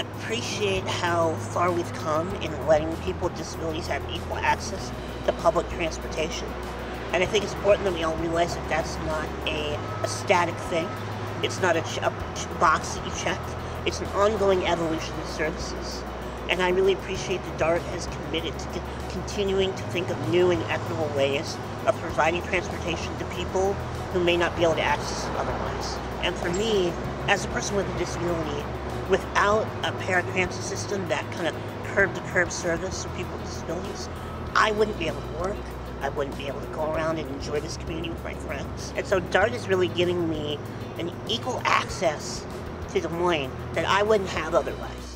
appreciate how far we've come in letting people with disabilities have equal access to public transportation. And I think it's important that we all realize that that's not a, a static thing. It's not a, ch- a box that you check. It's an ongoing evolution of services. And I really appreciate that DART has committed to con- continuing to think of new and equitable ways of providing transportation to people who may not be able to access it otherwise. And for me, as a person with a disability, without a paratransit system that kind of curb to curb service for people with disabilities, I wouldn't be able to work. I wouldn't be able to go around and enjoy this community with my friends. And so DART is really giving me an equal access to Des Moines that I wouldn't have otherwise.